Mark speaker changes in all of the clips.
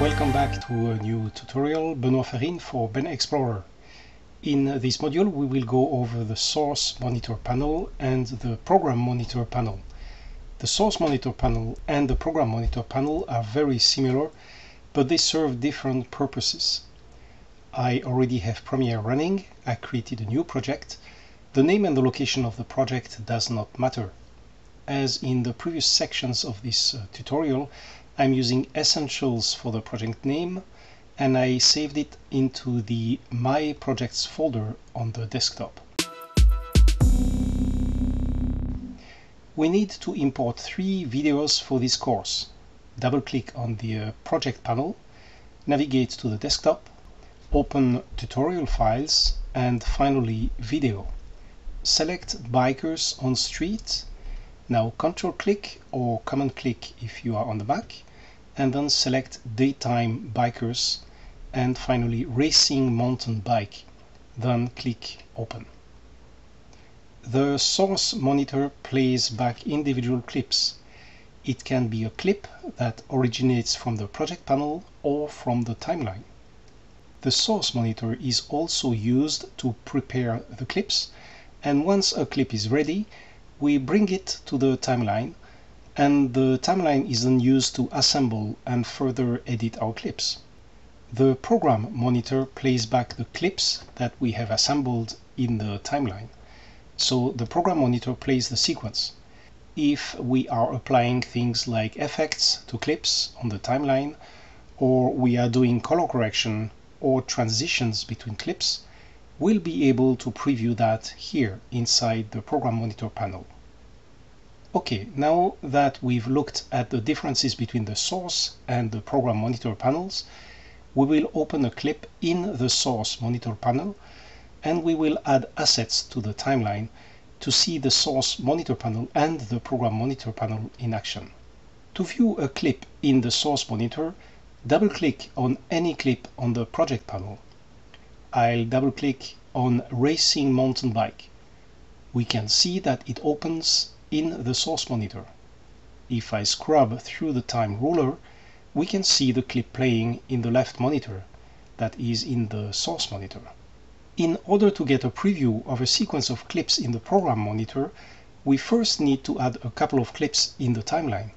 Speaker 1: Welcome back to a new tutorial, Benoît Farine for benExplorer. In this module we will go over the source monitor panel and the program monitor panel. The source monitor panel and the program monitor panel are very similar, but they serve different purposes. I already have Premiere running, I created a new project. The name and the location of the project does not matter. As in the previous sections of this uh, tutorial, I'm using Essentials for the project name and I saved it into the My Projects folder on the desktop. We need to import three videos for this course. Double-click on the uh, project panel, navigate to the desktop, open tutorial files and finally video. Select Bikers on Street. Now control click or command click if you are on the Mac and then select daytime bikers and finally racing mountain bike then click open. The source monitor plays back individual clips. It can be a clip that originates from the project panel or from the timeline. The source monitor is also used to prepare the clips and once a clip is ready we bring it to the timeline and the timeline is then used to assemble and further edit our clips. The program monitor plays back the clips that we have assembled in the timeline. So the program monitor plays the sequence. If we are applying things like effects to clips on the timeline, or we are doing color correction or transitions between clips, we'll be able to preview that here inside the program monitor panel. Okay, now that we've looked at the differences between the source and the program monitor panels, we will open a clip in the source monitor panel and we will add assets to the timeline to see the source monitor panel and the program monitor panel in action. To view a clip in the source monitor, double-click on any clip on the project panel. I'll double-click on Racing Mountain Bike. We can see that it opens in the source monitor. If I scrub through the time ruler, we can see the clip playing in the left monitor, that is in the source monitor. In order to get a preview of a sequence of clips in the program monitor, we first need to add a couple of clips in the timeline.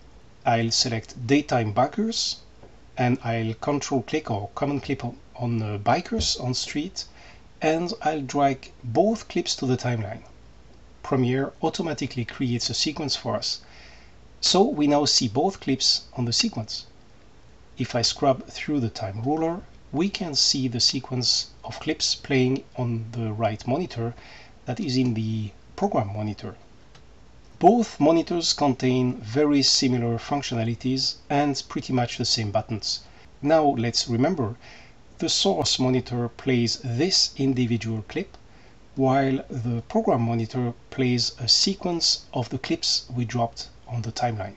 Speaker 1: I'll select Daytime Bikers, and I'll control click or command click on, on uh, Bikers on Street, and I'll drag both clips to the timeline. Premiere automatically creates a sequence for us. So we now see both clips on the sequence. If I scrub through the time ruler, we can see the sequence of clips playing on the right monitor that is in the program monitor. Both monitors contain very similar functionalities and pretty much the same buttons. Now let's remember, the source monitor plays this individual clip while the program monitor plays a sequence of the clips we dropped on the timeline.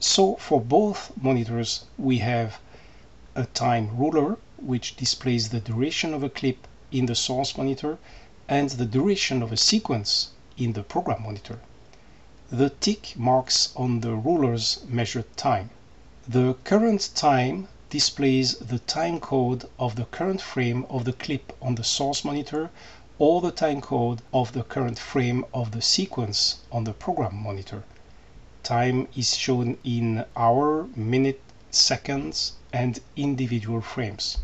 Speaker 1: So for both monitors we have a time ruler which displays the duration of a clip in the source monitor and the duration of a sequence in the program monitor. The tick marks on the ruler's measured time. The current time displays the time code of the current frame of the clip on the source monitor or the time code of the current frame of the sequence on the program monitor. Time is shown in hour, minute, seconds, and individual frames.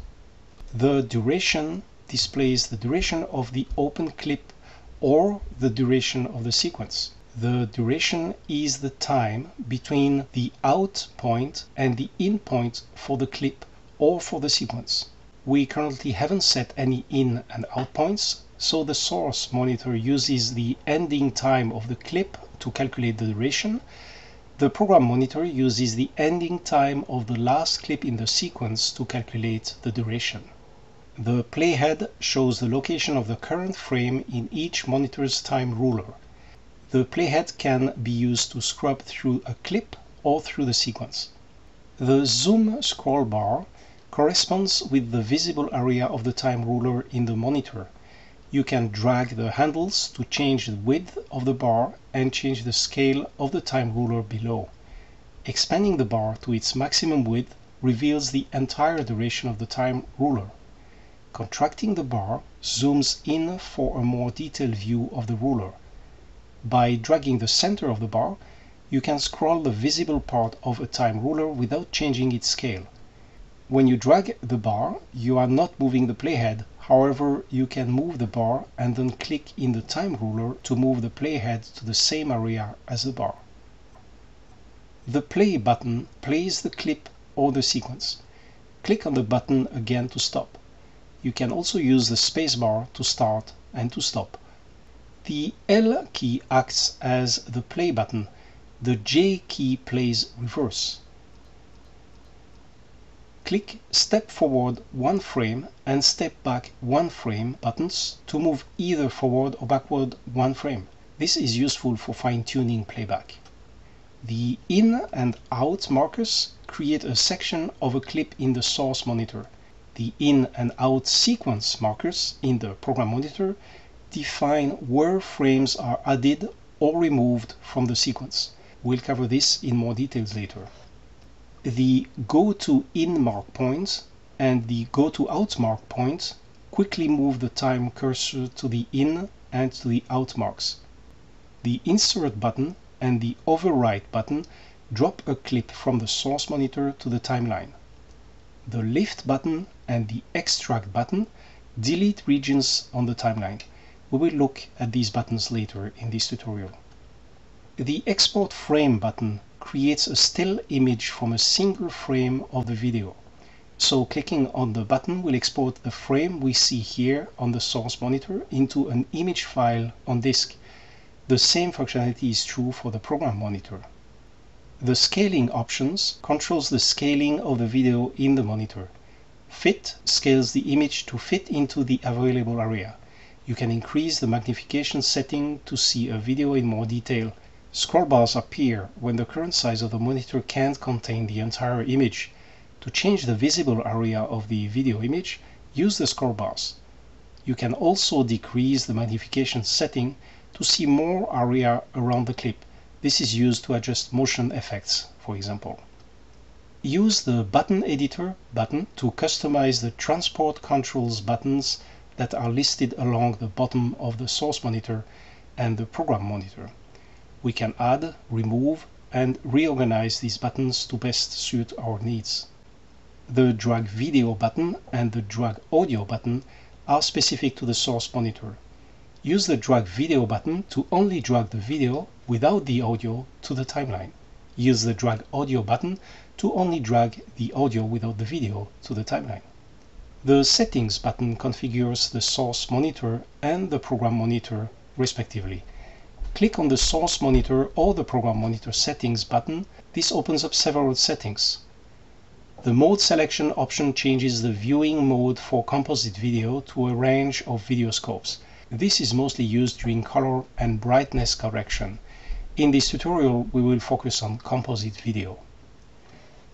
Speaker 1: The duration displays the duration of the open clip or the duration of the sequence. The duration is the time between the out point and the in point for the clip or for the sequence. We currently haven't set any in and out points, so the source monitor uses the ending time of the clip to calculate the duration. The program monitor uses the ending time of the last clip in the sequence to calculate the duration. The playhead shows the location of the current frame in each monitor's time ruler. The playhead can be used to scrub through a clip or through the sequence. The zoom scroll bar corresponds with the visible area of the time ruler in the monitor. You can drag the handles to change the width of the bar and change the scale of the time ruler below. Expanding the bar to its maximum width reveals the entire duration of the time ruler. Contracting the bar zooms in for a more detailed view of the ruler. By dragging the center of the bar, you can scroll the visible part of a time ruler without changing its scale. When you drag the bar, you are not moving the playhead, however you can move the bar and then click in the time ruler to move the playhead to the same area as the bar. The play button plays the clip or the sequence. Click on the button again to stop. You can also use the spacebar to start and to stop. The L key acts as the play button the J key plays reverse. Click step forward one frame and step back one frame buttons to move either forward or backward one frame. This is useful for fine-tuning playback. The in and out markers create a section of a clip in the source monitor. The in and out sequence markers in the program monitor define where frames are added or removed from the sequence. We'll cover this in more details later. The go to in mark point and the go to out mark point quickly move the time cursor to the in and to the out marks. The insert button and the overwrite button drop a clip from the source monitor to the timeline. The lift button and the extract button delete regions on the timeline. We will look at these buttons later in this tutorial. The Export Frame button creates a still image from a single frame of the video. So clicking on the button will export the frame we see here on the source monitor into an image file on disk. The same functionality is true for the program monitor. The scaling options controls the scaling of the video in the monitor. Fit scales the image to fit into the available area. You can increase the magnification setting to see a video in more detail Scroll bars appear when the current size of the monitor can't contain the entire image. To change the visible area of the video image, use the scroll bars. You can also decrease the magnification setting to see more area around the clip. This is used to adjust motion effects, for example. Use the Button Editor button to customize the transport controls buttons that are listed along the bottom of the source monitor and the program monitor we can add, remove, and reorganize these buttons to best suit our needs. The drag video button and the drag audio button are specific to the source monitor. Use the drag video button to only drag the video without the audio to the timeline. Use the drag audio button to only drag the audio without the video to the timeline. The settings button configures the source monitor and the program monitor respectively. Click on the Source Monitor or the Program Monitor Settings button. This opens up several settings. The Mode Selection option changes the viewing mode for composite video to a range of video scopes. This is mostly used during color and brightness correction. In this tutorial, we will focus on composite video.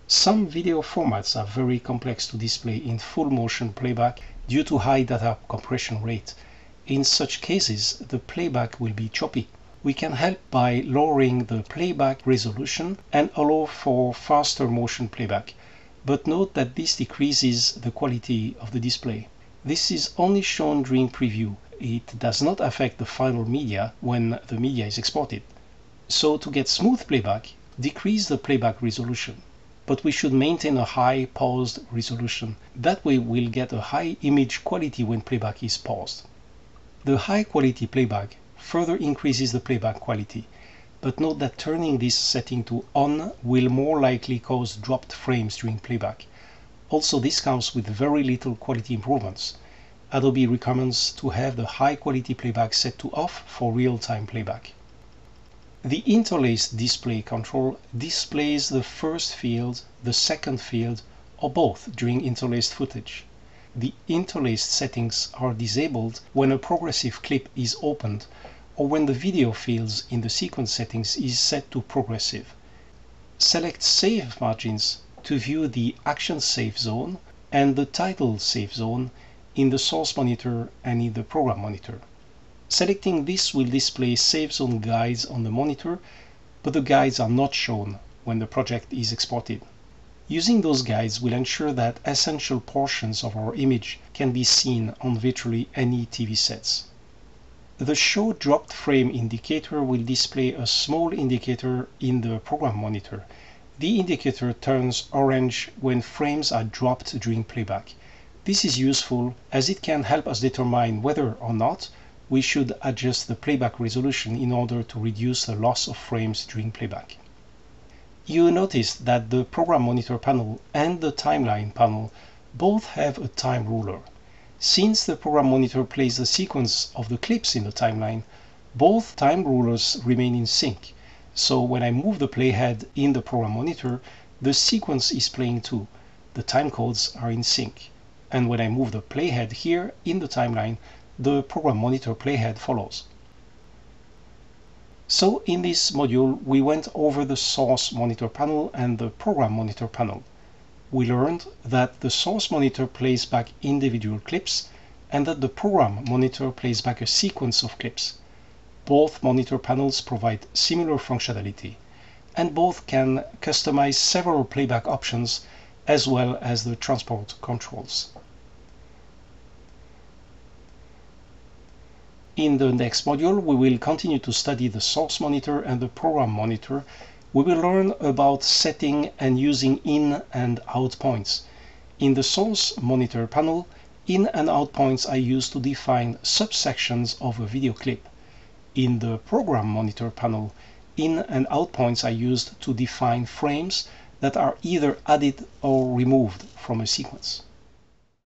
Speaker 1: Some video formats are very complex to display in full motion playback due to high data compression rate. In such cases, the playback will be choppy we can help by lowering the playback resolution and allow for faster motion playback. But note that this decreases the quality of the display. This is only shown during preview. It does not affect the final media when the media is exported. So to get smooth playback, decrease the playback resolution. But we should maintain a high paused resolution. That way we'll get a high image quality when playback is paused. The high quality playback further increases the playback quality. But note that turning this setting to on will more likely cause dropped frames during playback. Also, this comes with very little quality improvements. Adobe recommends to have the high quality playback set to off for real-time playback. The interlaced display control displays the first field, the second field, or both during interlaced footage. The interlaced settings are disabled when a progressive clip is opened or when the video fields in the sequence settings is set to progressive. Select Safe Margins to view the Action Safe Zone and the Title Safe Zone in the Source Monitor and in the Program Monitor. Selecting this will display Safe Zone guides on the monitor, but the guides are not shown when the project is exported. Using those guides will ensure that essential portions of our image can be seen on virtually any TV sets. The Show Dropped Frame indicator will display a small indicator in the program monitor. The indicator turns orange when frames are dropped during playback. This is useful as it can help us determine whether or not we should adjust the playback resolution in order to reduce the loss of frames during playback. You notice that the program monitor panel and the timeline panel both have a time ruler. Since the program monitor plays the sequence of the clips in the timeline, both time rulers remain in sync. So when I move the playhead in the program monitor, the sequence is playing too. The time codes are in sync. And when I move the playhead here in the timeline, the program monitor playhead follows. So in this module, we went over the source monitor panel and the program monitor panel. We learned that the source monitor plays back individual clips and that the program monitor plays back a sequence of clips. Both monitor panels provide similar functionality, and both can customize several playback options as well as the transport controls. In the next module, we will continue to study the source monitor and the program monitor. We will learn about setting and using in and out points. In the source monitor panel, in and out points are used to define subsections of a video clip. In the program monitor panel, in and out points are used to define frames that are either added or removed from a sequence.